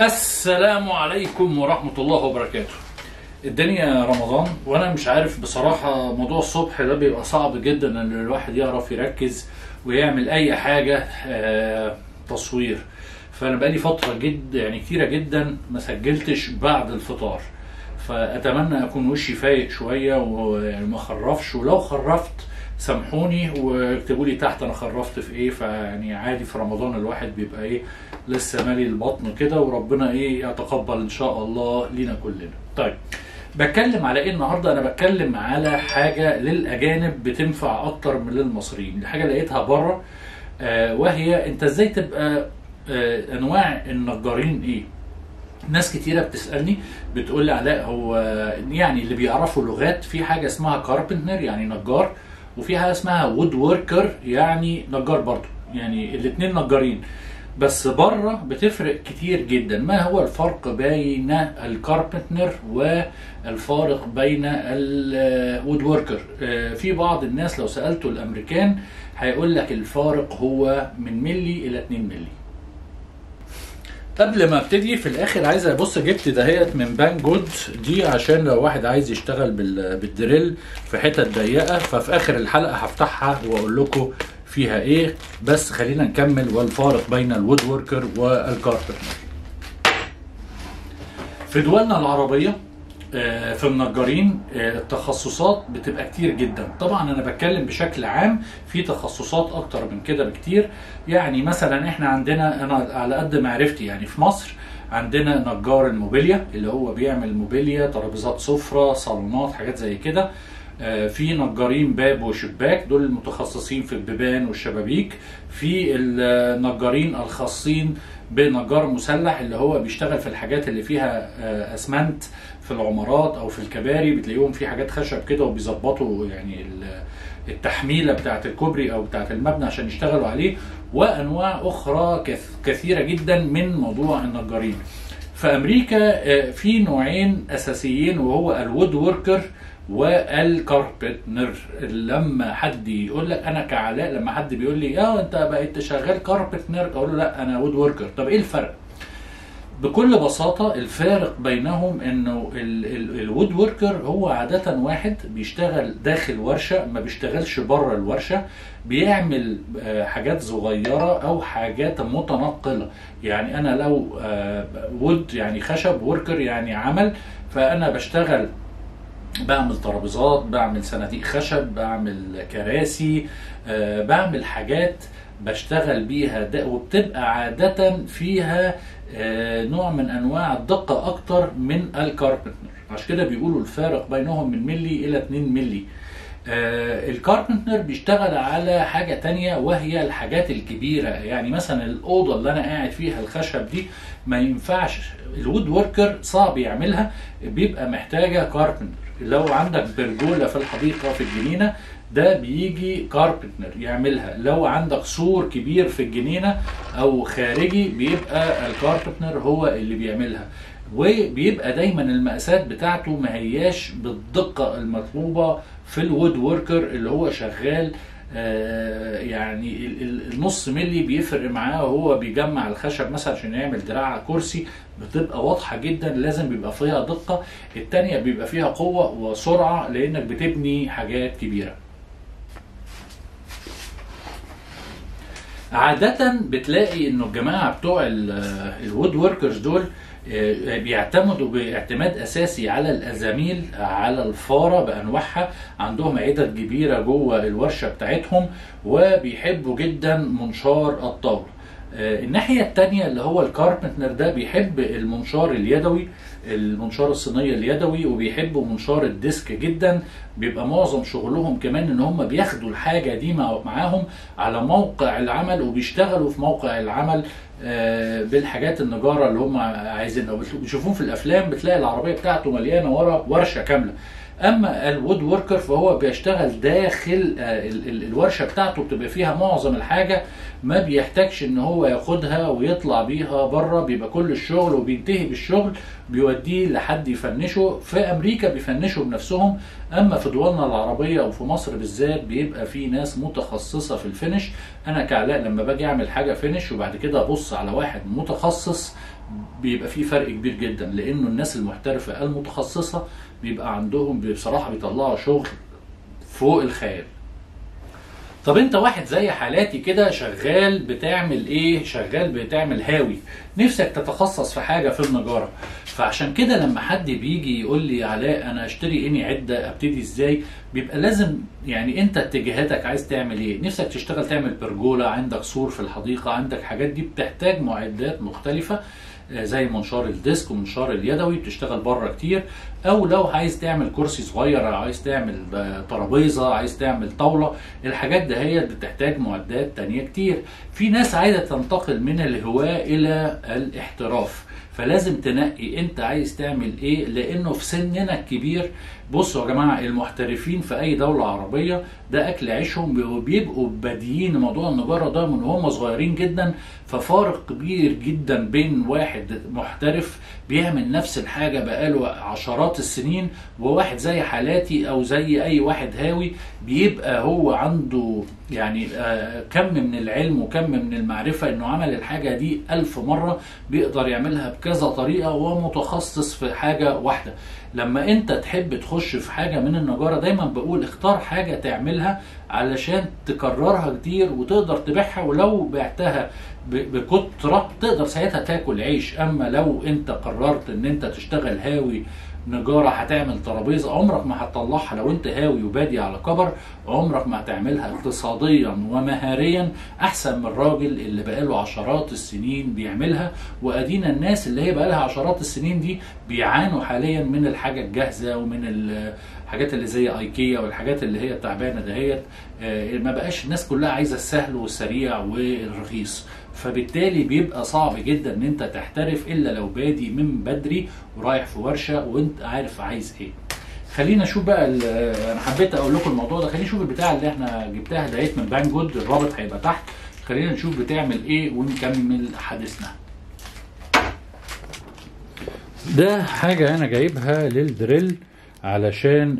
السلام عليكم ورحمة الله وبركاته. الدنيا رمضان وأنا مش عارف بصراحة موضوع الصبح ده بيبقى صعب جدا إن الواحد يعرف يركز ويعمل أي حاجة آه، تصوير. فأنا بقالي فترة جد يعني كتيرة جدا ما سجلتش بعد الفطار. فأتمنى أكون وشي فايق شوية وما خرفش ولو خرفت سامحوني واكتبوا لي تحت أنا خرفت في إيه فيعني عادي في رمضان الواحد بيبقى إيه لسه مالي البطن كده وربنا إيه يتقبل إن شاء الله لينا كلنا. طيب بتكلم على إيه النهارده؟ أنا بتكلم على حاجة للأجانب بتنفع أكتر من للمصريين. الحاجة لقيتها بره آه وهي أنت إزاي تبقى آه أنواع النجارين إيه؟ ناس كتيرة بتسألني بتقول لي علاء هو يعني اللي بيعرفوا لغات في حاجة اسمها carpenter يعني نجار وفي حاجة اسمها wood worker يعني نجار برضو يعني الاتنين نجارين. بس بره بتفرق كتير جدا. ما هو الفرق بين ال carpenter والفارق بين ال wood worker في بعض الناس لو سألته الأمريكان هيقول لك الفارق هو من ملي إلى 2 ملي. قبل ما ابتدي في الآخر عايز أبص جبت دهيت من بان جود دي عشان لو واحد عايز يشتغل بال- بال drill في حتت ضيقة ففي آخر الحلقة هفتحها وأقول لكم فيها إيه. بس خلينا نكمل والفارق بين ال wood worker وال carpenter في دولنا العربية في النجارين آه، التخصصات بتبقى كتير جدا. طبعا أنا بتكلم بشكل عام في تخصصات أكتر من كده بكتير. يعني مثلا إحنا عندنا أنا على قد معرفتي يعني في مصر عندنا نجار الموبيليا اللي هو بيعمل موبيليا ترابيزات سفرة صالونات حاجات زي كده. آه، في نجارين باب وشباك دول المتخصصين في البيبان والشبابيك. في النجارين الخاصين بنجار مسلح اللي هو بيشتغل في الحاجات اللي فيها آه، أسمنت في العمارات أو في الكباري بتلاقيهم في حاجات خشب كده وبيظبطوا يعني ال- التحميلة بتاعة الكوبري أو بتاعة المبنى عشان يشتغلوا عليه وأنواع أخرى كث- كثيرة جدا من موضوع النجارين. في أمريكا آه، في نوعين أساسيين وهو الوود وركر وال carpenter لما حد يقول لك أنا كعلاء لما حد بيقول لي آه أنت بقيت شغال carpenter أقول له لا أنا wood worker طب إيه الفرق؟ بكل بساطة الفارق بينهم إنه ال wood worker هو عادة واحد بيشتغل داخل ورشة ما بيشتغلش بره الورشة بيعمل آه، حاجات صغيرة أو حاجات متنقلة. يعني أنا لو wood يعني خشب worker يعني عمل فأنا بشتغل بعمل ترابيزات بعمل صناديق خشب بعمل كراسي آه، بعمل حاجات بشتغل بيها ده وبتبقى عادة فيها آه، نوع من أنواع الدقة أكتر من ال carpenter. عشان كده بيقولوا الفارق بينهم من ملي إلى 2 ملي. آه، ال carpenter بيشتغل على حاجة تانية وهي الحاجات الكبيرة. يعني مثلا الأوضة اللي أنا قاعد فيها الخشب دي ما ينفعش ال wood worker صعب يعملها بيبقى محتاجة carpenter. لو عندك برجولة في الحديقة في الجنينة ده بيجي carpenter يعملها. لو عندك سور كبير في الجنينة أو خارجي بيبقى ال carpenter هو اللي بيعملها. وبيبقى دايما المقاسات بتاعته ما هياش بالدقة المطلوبة في ال wood worker اللي هو شغال آه، يعني ال- ال- النص ملي بيفرق معاه وهو بيجمع الخشب مثلا عشان يعمل دراع كرسي بتبقى واضحة جدا لازم بيبقى فيها دقة. التانية بيبقى فيها قوة وسرعة لأنك بتبني حاجات كبيرة. عادة بتلاقي إنه الجماعة بتوع الوود وركرز دول آه، بيعتمدوا باعتماد أساسي على الازاميل على الفارة بأنواعها عندهم عدد كبيرة جوه الورشة بتاعتهم وبيحبوا جدا منشار الطاولة. آه، الناحية الثانية اللي هو ال carpenter ده بيحب المنشار اليدوي. المنشار الصينيه اليدوي وبيحبوا منشار ال disc جدا. بيبقى معظم شغلهم كمان إن هم بياخدوا الحاجة دي مع- معاهم على موقع العمل وبيشتغلوا في موقع العمل آه، بالحاجات النجارة اللي هم عايزينها. بتشوفوهم في الأفلام بتلاقي العربية بتاعته مليانة ورا ورشة كاملة. أما ال wood worker فهو بيشتغل داخل آه، ال- ال- الورشة بتاعته بتبقى فيها معظم الحاجة ما بيحتاجش إن هو ياخدها ويطلع بيها بره بيبقى كل الشغل وبينتهي بالشغل بيوديه لحد يفنشه. في أمريكا بيفنشوا بنفسهم أما في دولنا العربية وفي مصر بالذات بيبقى في ناس متخصصة في الفينش. أنا كعلاء لما باجي أعمل حاجة فينش وبعد كده أبص على واحد متخصص بيبقى في فرق كبير جدا لأنه الناس المحترفة المتخصصة بيبقى عندهم بصراحة بيطلعوا شغل فوق الخيال. طب أنت واحد زي حالاتي كده شغال بتعمل إيه؟ شغال بتعمل هاوي. نفسك تتخصص في حاجة في النجارة. فعشان كده لما حد بيجي يقول لي علاء أنا أشتري إني عدة أبتدي إزاي؟ بيبقى لازم يعني أنت اتجاهاتك عايز تعمل إيه؟ نفسك تشتغل تعمل برجوله عندك سور في الحديقة عندك حاجات دي بتحتاج معدات مختلفة. زي منشار ال disc ومنشار اليدوي بتشتغل بره كتير. أو لو عايز تعمل كرسي صغير عايز تعمل آه، ترابيزة عايز تعمل طاولة الحاجات ده هي بتحتاج معدات تانية كتير. في ناس عايزة تنتقل من الهواة إلى الاحتراف. فلازم تنقي أنت عايز تعمل إيه لأنه في سننا الكبير بصوا يا جماعة المحترفين في أي دولة عربية ده أكل عيشهم وبيبقوا بادئين موضوع النجاره ده من هم صغيرين جدا. ففارق كبير جدا بين واحد محترف بيعمل نفس الحاجة بقاله عشرات السنين وواحد زي حالاتي أو زي أي واحد هاوي بيبقى هو عنده يعني آه، كم من العلم وكم من المعرفة إنه عمل الحاجة دي ألف مرة بيقدر يعملها بكذا طريقة ومتخصص في حاجة واحدة. لما أنت تحب تخش في حاجة من النجارة دايما بقول اختار حاجة تعملها علشان تكررها كتير وتقدر تبيعها ولو بعتها بكتره تقدر ساعتها تاكل عيش. أما لو أنت قررت إن أنت تشتغل هاوي نجارة هتعمل ترابيزة عمرك ما هتطلعها. لو أنت هاوي وبادي على كبر عمرك ما هتعملها اقتصاديا ومهاريا. أحسن من الراجل اللي بقاله عشرات السنين بيعملها. وأدينا الناس اللي هي بقالها عشرات السنين دي بيعانوا حاليا من الحاجة الجاهزة ومن الحاجات اللي زي إيكيا والحاجات اللي هي التعبانة دهيت. آه، ما بقاش الناس كلها عايزة السهل والسريع والرخيص. فبالتالي بيبقى صعب جدا إن أنت تحترف إلا لو بادي من بدري ورايح في ورشة وأنت عارف عايز إيه. خلينا نشوف بقى أنا حبيت أقول لكم الموضوع ده. خلينا نشوف البتاع اللي إحنا جبتها ديت من بان جود. الرابط هيبقى تحت. خلينا نشوف بتعمل إيه ونكمل حديثنا. ده حاجة أنا جايبها للدريل. علشان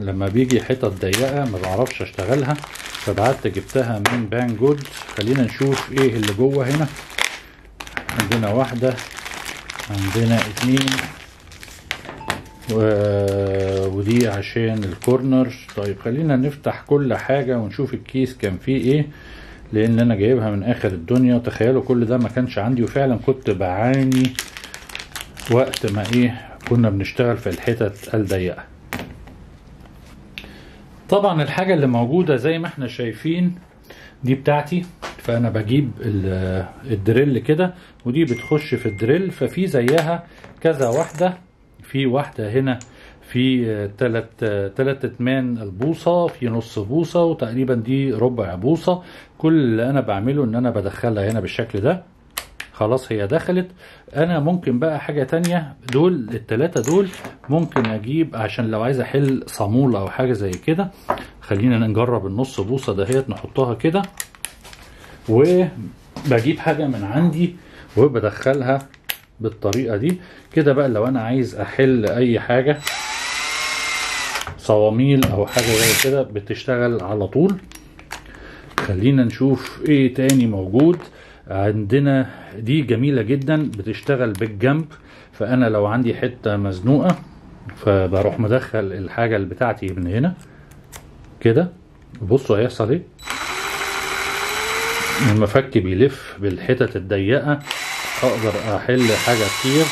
لما بيجي حتت ضيقة ما بعرفش أشتغلها فبعت جبتها من بان جود خلينا نشوف إيه اللي جوه هنا. عندنا واحدة عندنا اتنين و... ودي عشان الكورنر طيب خلينا نفتح كل حاجة ونشوف الكيس كان فيه إيه لأن أنا جايبها من آخر الدنيا. تخيلوا كل ده ما كانش عندي وفعلا كنت بعاني وقت ما إيه كنا بنشتغل في الحتت الضيقة. طبعا الحاجة اللي موجودة زي ما إحنا شايفين دي بتاعتي فأنا بجيب ال- الدريل كده ودي بتخش في الدريل ففي زيها كذا واحدة في واحدة هنا في تلات آه، تلات اتمان البوصة في نص بوصة وتقريبا دي ربع بوصة. كل اللي أنا بعمله إن أنا بدخلها هنا بالشكل ده. خلاص هي دخلت. أنا ممكن بقى حاجة تانية. دول التلاتة دول ممكن أجيب عشان لو عايز أحل صامولة أو حاجة زي كده. خلينا نجرب النص بوصة دهيت نحطها كده. وبجيب حاجة من عندي وبدخلها بالطريقة دي. كده بقى لو أنا عايز أحل أي حاجة صواميل أو حاجة زي كده بتشتغل على طول. خلينا نشوف إيه تاني موجود. عندنا دي جميلة جدا بتشتغل بالجنب فأنا لو عندي حتة مزنوقة فبروح مدخل الحاجة اللي بتاعتي من هنا. كده بصوا هيحصل إيه. المفك بيلف بالحتت الضيقة. أقدر أحل حاجة كتير.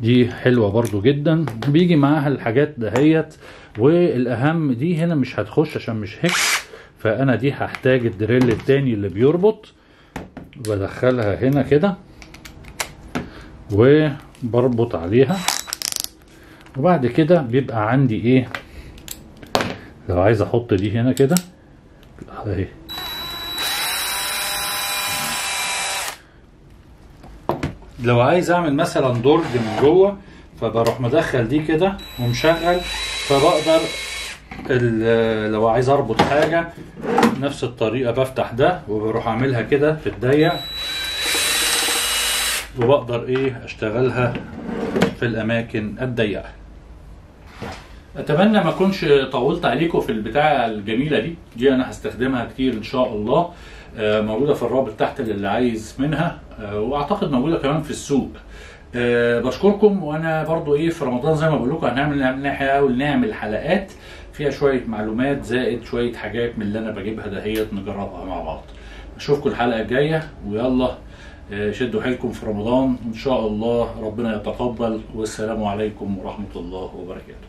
دي حلوة برضو جدا. بيجي معاها الحاجات دهيت. والأهم دي هنا مش هتخش عشان مش هكس فأنا دي هحتاج الدريل التاني اللي بيربط. بدخلها هنا كده وبربط عليها. وبعد كده بيبقى عندي إيه؟ لو عايز أحط دي هنا كده. أهي. لو عايز أعمل مثلا درج من جوه فبروح مدخل دي كده ومشغل. فبقدر لو عايز أربط حاجة نفس الطريقة بفتح ده وبروح أعملها كده في الضيق. وبقدر إيه أشتغلها في الأماكن الضيقة. أتمنى ما أكونش طولت عليكم في البتاعة الجميلة دي. دي أنا هستخدمها كتير إن شاء الله. آه، موجودة في الرابط تحت اللي عايز منها. آه، وأعتقد موجودة كمان في السوق. آه، بشكركم. وأنا برضو إيه في رمضان زي ما بقول لكم هنعمل نحاول نعمل حلقات فيها شوية معلومات زائد شوية حاجات من اللي أنا بجيبها دهيت نجربها مع بعض. أشوفكم الحلقة الجاية ويلا آه، شدوا حيلكم في رمضان. إن شاء الله ربنا يتقبل. والسلام عليكم ورحمة الله وبركاته.